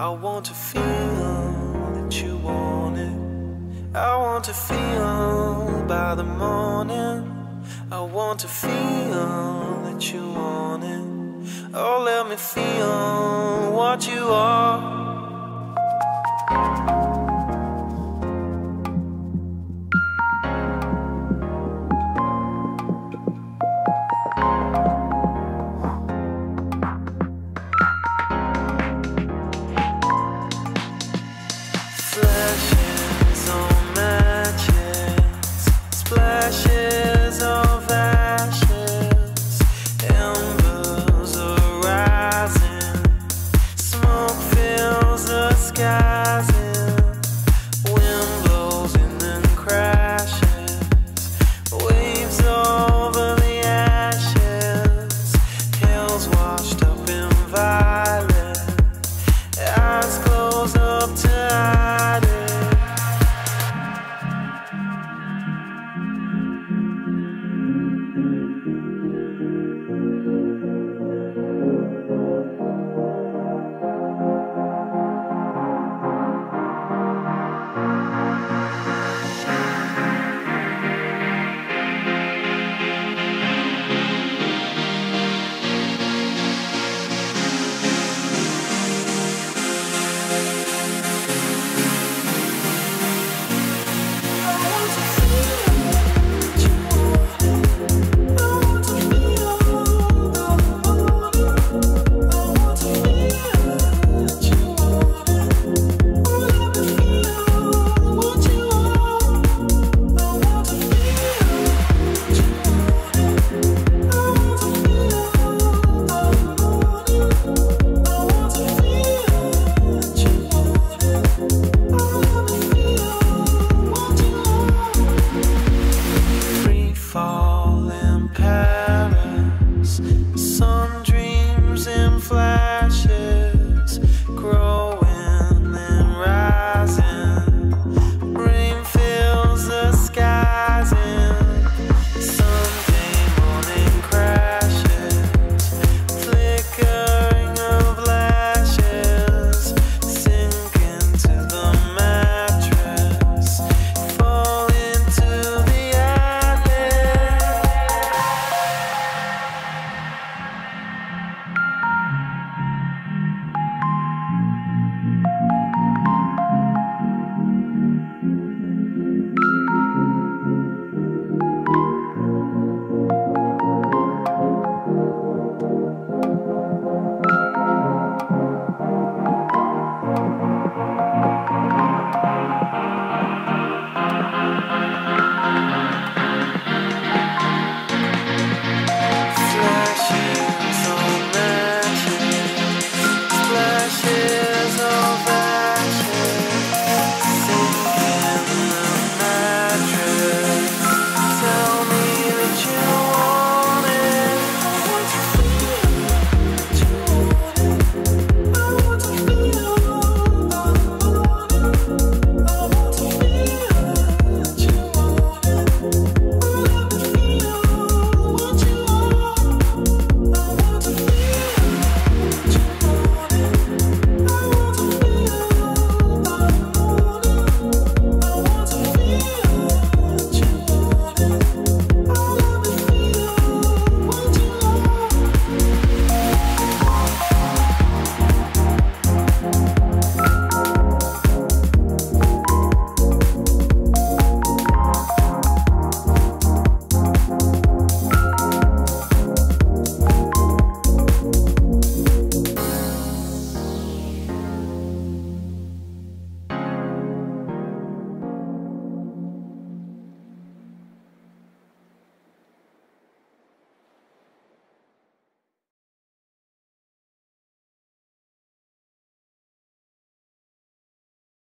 I want to feel that you want it. I want to feel by the morning. I want to feel that you want it. Oh, let me feel what you are. rising. Paris. Some dreams in flashes grow.